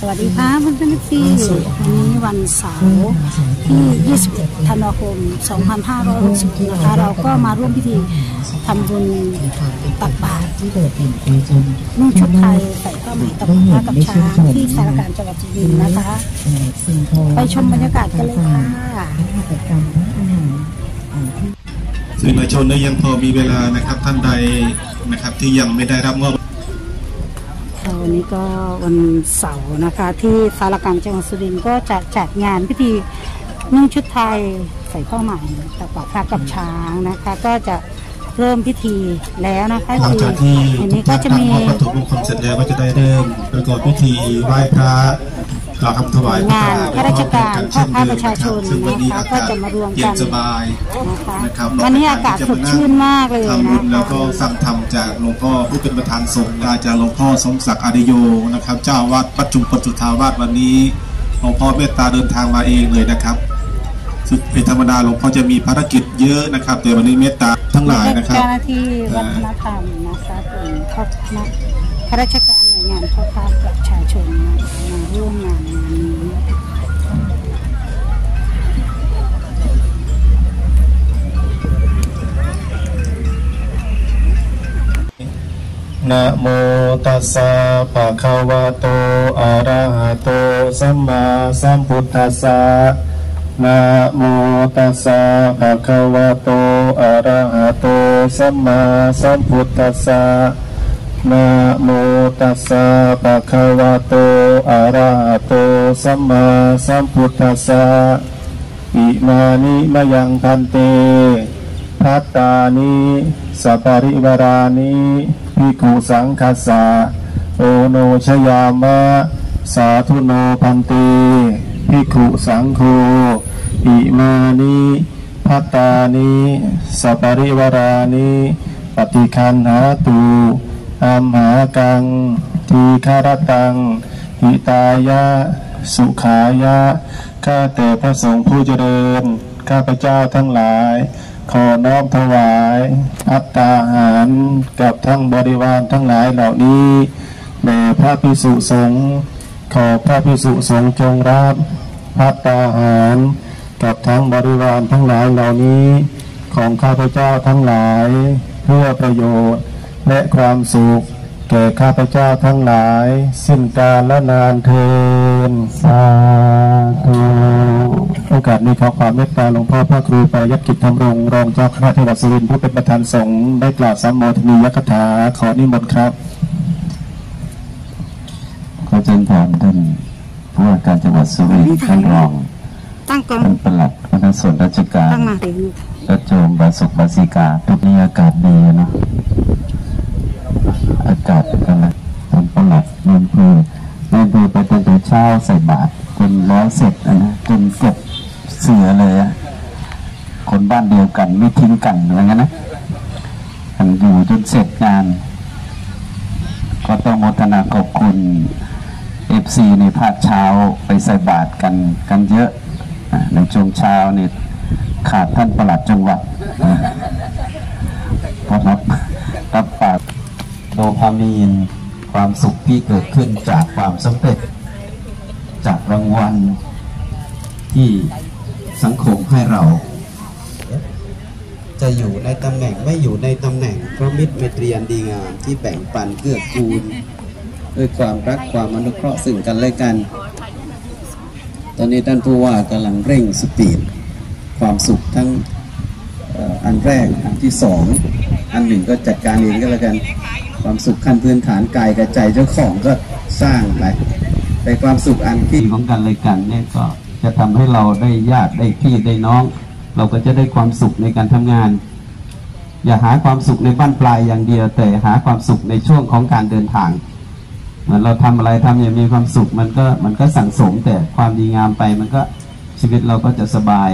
สวัสดีค่ะเพื่อนๆที่วันนี้วันเสาร์ที่ 21 ธันวาคม 2560 นะคะ เราก็มาร่วมพิธีทำบุญตักบาตรนุ่งชุดไทยใส่ผ้าไหมตักบาตรกับช้างที่สารการจังหวัดสุรินนะคะ ไปชมบรรยากาศกันเลยค่ะสื่อมวลชนเนี่ยยังพอมีเวลานะครับท่านใดนะครับที่ยังไม่ได้รับมอบ ค่ะวันนี้ก็วันเสาร์นะคะ ที่สารกลารจังหวัดสุรินทร์ก็จะจัดงานพิธีนุ่งชุดไทยใส่ผ้าไหมตักบาตรพระกับช้างนะคะ ก็จะเริ่มพิธีแล้วนะคะหลังจากที่อันทุนี้กก็ท่านจะทำมีมอบวัตถุมงคลเสร็จแล้วก็จะได้เริ่มประกอบพิธีไหว้พระ กล่าวคำถวายงานข้าราชการพ่อค้าประชาชนซึ่งวันนี้นะคะอากาศก็จะมารวมกันเย็นสบายนะคะนะครับวันนี้อากาศสดชื่นมากเลยทำบุนะญแล้วก็ฟังธรรมจากหลวงพ่อผู้เป็นประธานสงฆ์อาจารย์หลวงพ่อสมศักดิ์อาริโยนะครับ เจ้าอาวาดปัจจุมปจุทาวาสวันนี้หลวงพ่อเมตตาเดินทางมาเองเลยนะครับซึ่งเป็นธรรมดาหลวงพ่อจะมีภารกิจเยอะนะครับแต่วันนี้เมตตาทั้งหลายนะครับเจ้าหน้าที่วัฒนธรรมนะคะเป็นพ่อนัก ข้าราชการหน่วยงานพ่อค้าประชาชนนะคะมาร่วมงานงานนี้นะโมตัสสะภะคะวะโต อะระหะโต สัมมาสัมพุทธัสสะนะโมตัสสะภะคะวะโต อะระหะโต สัมมาสัมพุทธัสสะ นะโมตัสสะภะคะวะโตอะระหะโตสัมมาสัมพุทธัสสะอิมานิมะยังพันเตพัตตานิสัปริวารานิภิกขุสังคัสสะโอโนชยามะ สาธุโนพันติภิกขุสังโฆอิมานิพัตตานิสัปริวารานิปฏิคันหาตุ อัมหากัง ทีคารตัง หิตายะ สุขายะ ข้าแต่พระสงฆ์ผู้เจริญ ข้าพเจ้าทั้งหลาย ขอน้อมถวาย อัตตาหารกับทั้งบริวารทั้งหลายเหล่านี้แด่พระพิสุสงฆ์ ขอพระพิสุสงฆ์จงรับพัตตาหาร กับทั้งบริวารทั้งหลายเหล่านี้ ของข้าพเจ้าทั้งหลายเพื่อประโยชน์ และความสุขแก่ข้าพเจ้าทั้งหลาย สิ้นกาลและนานเทินสาธุโอกาสนี้ขอความเมตตาหลวงพ่อพระครูปรยัติกิจธรรมรงค์รองเจ้าคณะจังหวัดสุรินทร์ผู้เป็นประธานสงฆ์ได้กล่าวสัมโมทนียคถาขอนิมนต์ครับขอเชิญถามท่านผู้ว่าการจังหวัดสุรินทร์ท่านรองตั้งกล้องท่านปลัดคณะส่วนราชการตั้งมาเดี๋ยวนี้และโจมบาสุกบาสิกาทุกนี้อากาศดีเนาะอา กาศเป็นกันนะท่านประหลัดเรียนครูเรียนครูไปตั้งแต่เช้าใส่บาตรจนร้อยเสร็จนะจนเก็บเสือเลยอะคนบ้านเดียวกันไม่ทิ้งกันอะไรเงี้ยนะท่านอยู่จนเสร็จงาน ก็ต้องโมทนาขอบคุณเอฟซีในภาคเช้าไปใส่บาตรกันกันเยอะในช่วงเช้านี่ขาดท่านประหลัดจังหวัดอะก็รับรับ โดพามีน ความสุขที่เกิดขึ้นจากความสำเร็จ จากรางวัลที่สังคมให้เรา จะอยู่ในตำแหน่งไม่อยู่ในตำแหน่งเพราะมิตรไมตรีอันดีงามที่แบ่งปันเกื้อกูลด้วยความรักความอนุเคราะห์ซึ่งกันและกัน ตอนนี้ท่านผู้ว่ากำลังเร่งสปีดความสุขทั้งอันแรก อันที่สอง อันหนึ่งก็จัดการเองก็แล้วกัน ความสุขขั้นพื้นฐานกายกับใจเจ้าของก็สร้างไปแต่ความสุขอันที่ดีของกันและกันเนี่ยก็จะทำให้เราได้ญาติได้พี่ได้น้อง เราก็จะได้ความสุขในการทำงาน อย่าหาความสุขในบ้านปลายอย่างเดียว แต่หาความสุขในช่วงของการเดินทางเหมือนเราทำอะไรทำอย่างมีความสุขมันก็มันก็สั่งสมแต่ความดีงามไปมันก็ชีวิตเราก็จะสบาย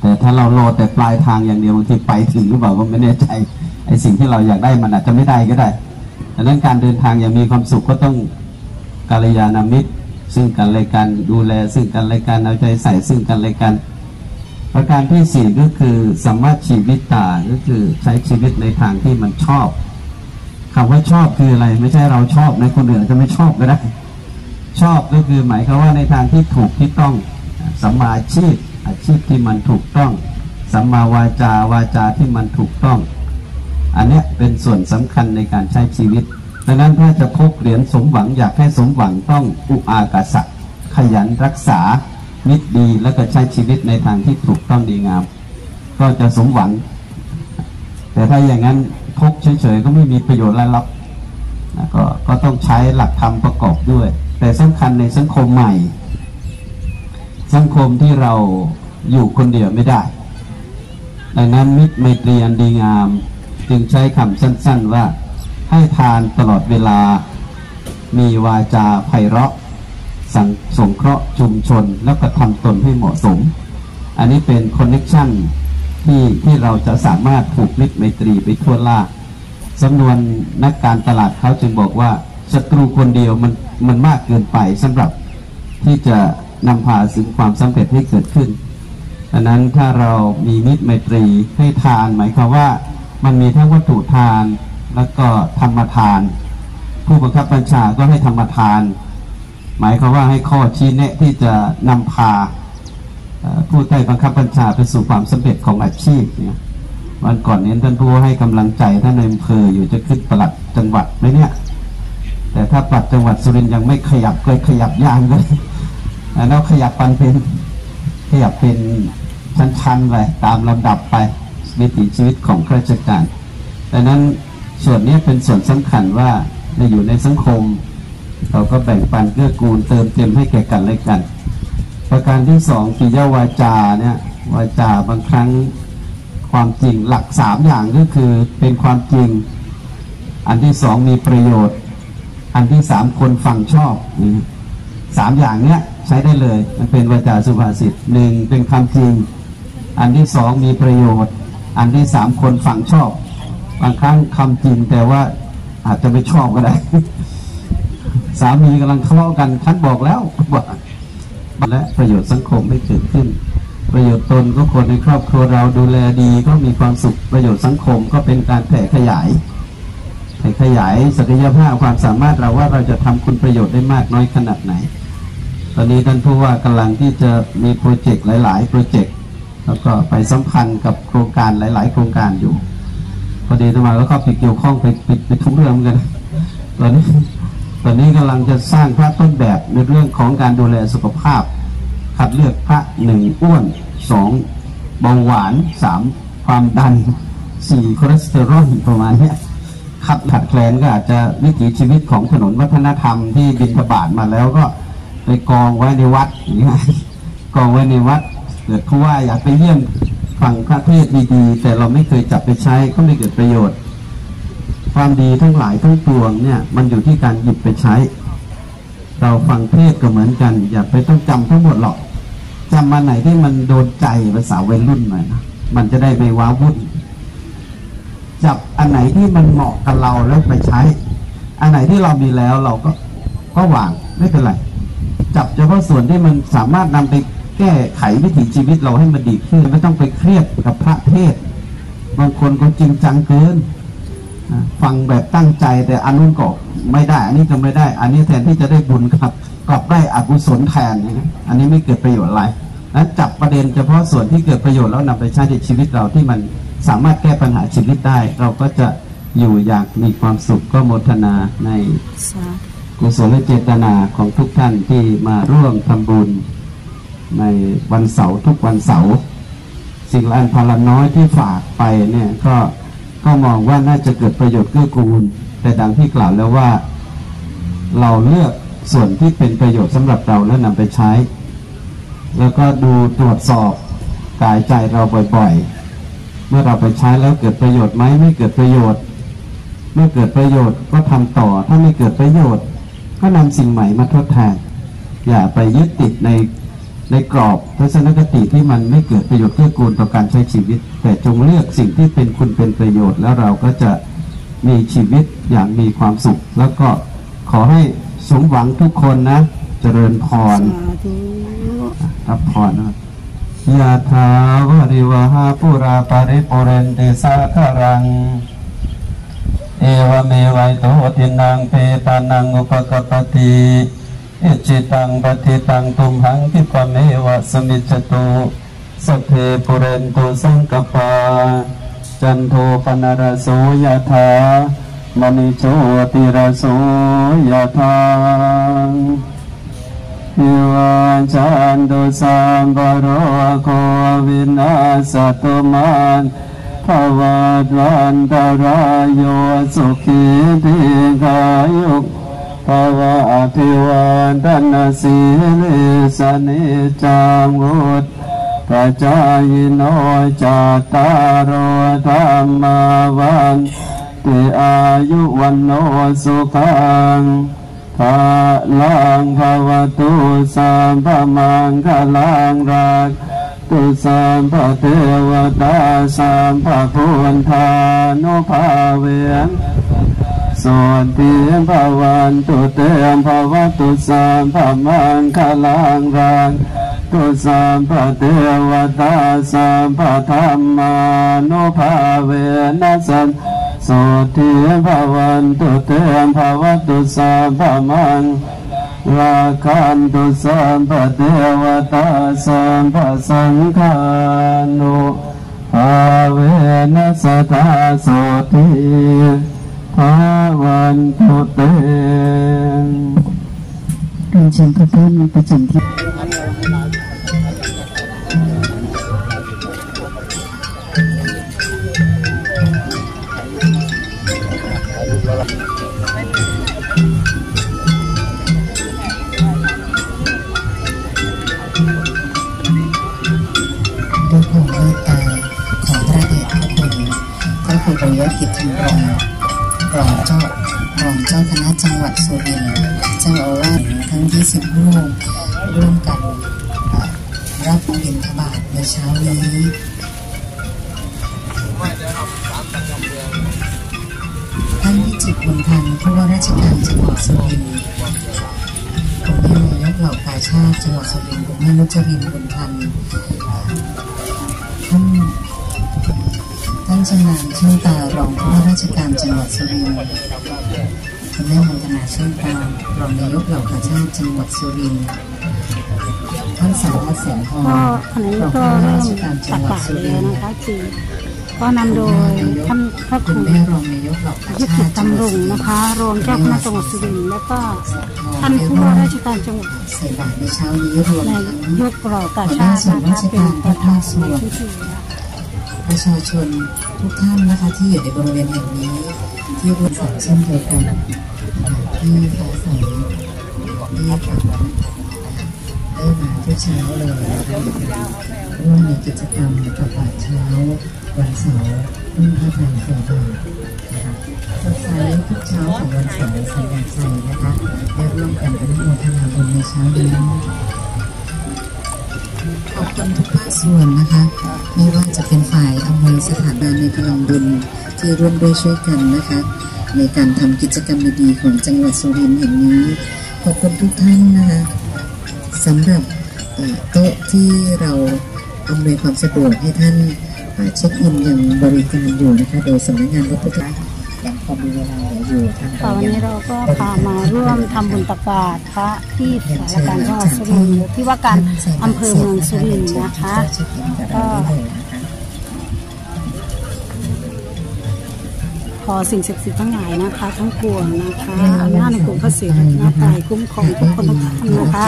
แต่ถ้าเรารอแต่ปลายทางอย่างเดียวบางทีไปถึงหรือเปล่าก็ไม่แน่ใจ สิ่งที่เราอยากได้มันอาจจะไม่ได้ก็ได้ดังนั้นการเดินทางอย่างมีความสุขก็ต้องกาลยานามิตร ซึ่งกันและกันดูแล ซึ่งกันและกันเอาใจใส่ซึ่งกันและกัน ประการที่สี่ก็คือสัมมาชีวิตตาก็คือใช้ชีวิตในทางที่มันชอบคำว่าชอบคืออะไรไม่ใช่เราชอบในะคนอื่นจะไม่ชอบก็ได้ชอบก็คือหมายความว่าในทางที่ถูกที่ต้องสัมมาชีพอาชีพที่มันถูกต้องสัมมาวาจาวาจาที่มันถูกต้อง อันนี้เป็นส่วนสำคัญในการใช้ชีวิต ดังนั้นถ้าจะพกเหรียญสมหวังอยากให้สมหวังต้องอุอากาสะขยันรักษามิตรดีแล้วก็ใช้ชีวิตในทางที่ถูกต้องดีงาม ก็จะสมหวัง แต่ถ้าอย่างนั้นพกเฉยๆก็ไม่มีประโยชน์อะไรหรอกนะก็ก็ต้องใช้หลักธรรมประกอบด้วย แต่สำคัญในสังคมใหม่ สังคมที่เราอยู่คนเดียวไม่ได้ ดังนั้นมิตรไมตรีอันดีงาม จึงใช้คำสั้นๆว่า ให้ทานตลอดเวลา มีวาจาไพเราะสังสงเคราะห์ชุมชน แล้วก็ทำตนให้เหมาะสม อันนี้เป็นคอนเน็ชันที่ที่เราจะสามารถผูกมิตรไมตรีไปทั่วล่าสำนวนนักการตลาดเขาจึงบอกว่าศัตรูคนเดียวมันมันมากเกินไปสำหรับที่จะนำพาถึงความสำเร็จให้เกิดขึ้นดังนั้นถ้าเรามีมิตรไมตรีให้ทานหมายความว่า มันมีทั้งวัตถุทานแล้วก็ธรรมทาน ผู้บังคับบัญชาก็ให้ธรรมทาน หมายความว่าให้ข้อชี้แนะที่จะนำพาผู้ใต้บังคับบัญชาไปสู่ความสำเร็จของอาชีพเนี่ยวันก่อนนี้ท่านผู้ให้กำลังใจท่านในอำเภออยู่จะขึ้นปลัดจังหวัดไหมเนี่ย แต่ถ้าปลัดจังหวัดสุรินทร์ยังไม่ขยับเลยขยับยางเลยแล้วขยับปันเป็นขยับเป็นชั้นๆไปตามลำดับไป วิถีชีวิตของข้าราชการดังนั้นส่วนนี้เป็นส่วนสำคัญว่าในอยู่ในสังคม เราก็แบ่งปันเกื้อกูลเติมเต็มให้แก่กันและกัน ประการที่สองปิยวาจาเนี่ยวาจาบางครั้งความจริงหลักสามอย่างก็คือเป็นความจริง อันที่สองมีประโยชน์ อันที่สามคนฟังชอบนี่สามอย่างเนี้ยใช้ได้เลย มันเป็นวาจาสุภาษิตหนึ่งเป็นคำจริง อันที่สองมีประโยชน์ อันที่สามคนฟังชอบ บางครั้งคำจริงแต่ว่าอาจจะไม่ชอบก็ได้ สามีกำลังทะเลาะกันท่านบอกแล้วบอกและประโยชน์สังคมไม่เกิดขึ้น ประโยชน์ตนก็คนในครอบครัวเราดูแลดีก็มีความสุขประโยชน์สังคมก็เป็นการแผ่ขยายให้ขยายศักยภาพความสามารถเราว่าเราจะทำคุณประโยชน์ได้มากน้อยขนาดไหน ตอนนี้ท่านผู้ว่ากำลังที่จะมี project หลาย ๆ project แล้วก็ไปสัมพันธ์กับโครงการหลาย ๆ โครงการอยู่ พอดีอาตมาก็เข้าไปเกี่ยวข้องไปไปไปทุกเรื่องเหมือนกันตอนนี้ตอนนี้กำลังจะสร้างพระต้นแบบในเรื่องของการดูแลสุขภาพ คัดเลือกพระหนึ่งอ้วนสองเบาหวานสามความดันสี่คอเลสเตอรอลประมาณเนี้ยขัดขัดแคลนก็อาจจะวิถีชีวิตของถนนวัฒนธรรมที่บินทบาทมาแล้วก็ไปกองไว้ในวัดอย่างเงี้ยกองไว้ในวัด เกิดเขาว่าอยากไปเยี่ยมฟังพระเทศดีๆแต่เราไม่เคยจับไปใช้ก็ไม่เกิดประโยชน์ ความดีทั้งหลายทั้งปวงเนี่ยมันอยู่ที่การหยิบไปใช้ เราฟังเทศก็เหมือนกัน อย่าไปต้องจำทั้งหมดหรอกจำมาไหนที่มันโดนใจภาษาวัยรุ่นหน่อยนะมันจะได้ไม่ว้าวุ่นจับอันไหนที่มันเหมาะกับเราแล้วไปใช้ อันไหนที่เรามีแล้วเราก็ก็วางไม่เป็นไรจับเฉพาะส่วนที่มันสามารถนำไป แก้ไขวิถีชีวิตเราให้มันดีขึ้นไม่ต้องไปเครียดกับพระเทศน์บางคนก็จริงจังเกินนะฟังแบบตั้งใจแต่อันนู้นก็ไม่ได้ อันนี้ก็ไม่ได้ อันนี้แทนที่จะได้บุญครับกลับได้อกุศลแทนอย่างนี้อันนี้ไม่เกิดประโยชน์อะไรนั้นจับประเด็นเฉพาะส่วนที่เกิดประโยชน์แล้วนำไปใช้ในชีวิตเราที่มันสามารถแก้ปัญหาชีวิตได้ เราก็จะอยู่อย่างมีความสุขก็โมทนาในสาธุกุศลเจตนาของทุกท่านที่มาร่วมทำบุญ ในวันเสาร์ทุกวันเสาร์สิ่งละอันพลน้อยที่ฝากไปเนี่ยก็ก็มองว่าน่าจะเกิดประโยชน์เกื้อกูล แต่ดังที่กล่าวแล้วว่า เราเลือกส่วนที่เป็นประโยชน์สำหรับเราแล้วนำไปใช้ แล้วก็ดูตรวจสอบกายใจเราบ่อยๆ เมื่อเราไปใช้แล้วเกิดประโยชน์ไหมไม่เกิดประโยชน์ เมื่อเกิดประโยชน์ก็ทำต่อถ้าไม่เกิดประโยชน์ ก็นำสิ่งใหม่มาทดแทนอย่าไปยึดติดใน ในกรอบทัศนคติที่มันไม่เกิดประโยชน์เพื่อกูลต่อการใช้ชีวิต แต่จงเลือกสิ่งที่เป็นคุณเป็นประโยชน์ แล้วเราก็จะมีชีวิตอย่างมีความสุข แล้วก็ขอให้สมหวังทุกคนนะ เจริญพรรับพรนะยะถาวริวหาปุราปาริปุเรนติสาคารัง เอวเมวัยโตทินังเปตานังอุปกปติ อิจิตังปฏิตังตุมหังคิปะเมวะสมิจตุสพเพปุเรนตุสังกปาจันโทปนรโสยถามณิโชติรโสยถาอิวาจันตุสัมปโรโควินาสตุมันภวัตวันตรายโยสุขีติกายุ ภวะอภิวันทนาสีลิสนิจังวุฒปัจจายโนจัตตารโอธรรมวันติอายุวันโนสุขังภาลังภาวตุสัมภมังคลังรักตุสัมภเทวตาสัมภพุทธานุภาเวง ส่วนเตียมภาวันตุเตมภาวตุสัมภมังคลังรักตุสัมภเทวตาสัมภธรรมานุภาเวนัสสันสุทิภาวันตุเตมภาวตุสัมภมังราคันตุสัมปเทวตาสัมปสังฆานุภาเวนัสตาสุทิ ภาวันตุเตเรียนเชิญพระพุทธมาประจำที่ จังหวัดสุรินทร์เจ้าอาวาสทั้ง 20 รูปร่วมกันรับบิณฑบาตในเช้านี้ท่านวิจิตรบุญพันธ์ผู้ว่าราชการจังหวัดสุรินทร์คุณแม่นายกเหล่ากาชาติจังหวัดสุรินทร์คุณแม่นุจรินบุญพันธ์ท่านท่านชำนาญชื่นตารองผู้ว่าราชการจังหวัดสุรินทร์ คุณแม่มนตนาชื่นตารองนายกเหล่ากาชาติจังหวัดสุรินทร์ท่านสารวัตรแสงทองก็ขณะนี้รองก็ผู้ว่าเริ่รามชการจัตังกหวัดบาตรสุแล้ริวนทร์นะคะคือก็นำโดยท่านพระคคุรูณแม่รองนายกเหล่ากายุชาติติจังตำหวัรุดงสุรินทนะร์คะ รองเจ้าคณะจังหวัดสุรินทร์แล้วก็ท่านผู้ว่าราชการจังหวัดใส่บาตรในเช้านี้รวมในทั้งยกเหล่ากาชาตินะคะเป็นประธานในพิธีนะคะประชาชนทุกท่านนะคะที่อยู่ในบริเวณแห่งนี้ ที่ร่วมสังเช่นเดียวกันที่ฟ้าใสที่ฝันได้มาทุกเช้าเลยนะคะร่วมในกิจกรรมตักบาตรเช้าวันเสาร์รุ่งพระไทยเสือบาตรนะคะสดใสทุกเช้าของวันเสาร์ใส่แบบใสนะคะได้ร่วมกันอนุโมทนาบุญในเช้านี้ขอบคุณทุกภาคส่วนนะคะ ไม่ว่าจะเป็นฝ่ายอำนวยสถานการในพลังบุญ ที่ร่วมด้วยช่วยกันนะคะ ในการทำกิจกรรมดีๆของจังหวัดสุรินทร์แห่งนี้ ขอบคุณทุกท่านนะคะสำหรับโต๊ะที่เราอำนวยความสะดวกให้ท่านเช็คอินยังบริการอยู่นะคะ โดยสำนักงานพระพุทธยังพอมีเวลาเหลืออยู่ทางค่ะวันนี้เราก็พามาร่วมทำบุญตักบาตรพระที่สารการจังหวัดสุรินทร์ที่ว่าการอำเภอเมืองสุรินทร์นะคะก็ ขอสิ่งศักดิ์สิทธิ์ทั้งหลายนะคะ ทั้งปวงนะคะอำนาจในกลุ่มพระศิลป์นะตายคุ้มครองทุกคนทุกท่านนะคะ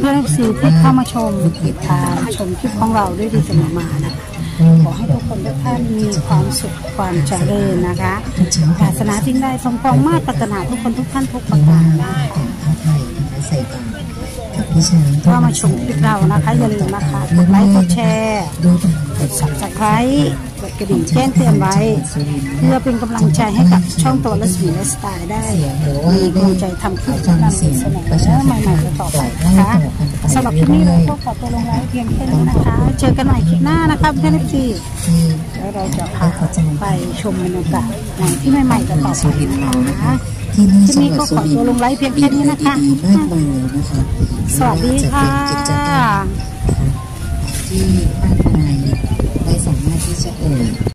เพื่อนๆสื่อที่เข้ามาชมติดตามชมคลิปของเราด้วยดีเสมอมานะคะขอให้ทุกคนทุกท่านมีความสุขความเจริญนะคะศาสนาสิ่งใดสมปองมาตรปรานาทุกคนทุกท่านทุกประการถ้างก็มาชมคลิปเรานะคะอย่าลืมนะคะกดไลค์กดแชร์ ด้วยกันกด subscribe กดกระดิ่งแจ้งเตือนไว้ เพื่อเป็นกำลังใจให้กับช่องตัวและสีและสไตล์ได้ มีกำลังใจทำคลิปนำเสนอใหม่ๆต่อไปนะคะสำหรับคลิปนี้เราก็ขอตัวลงไว้เพียงแค่นี้นะคะ เจอกันใหม่คลิปหน้านะคะเพื่อนๆที่แล้วเราจะพาไปชมบรรยากาศในที่ใหม่ๆกันต่อไปนะคะที่นี่จังหวัก็ดขสุอรินทตัวร์ลงไลฟ์เพียงแค่นี้นะคะมากมายเลยนะคะสวัสดีค่ะว่าจะเป็นกิจกรรมที่มากมาย ได้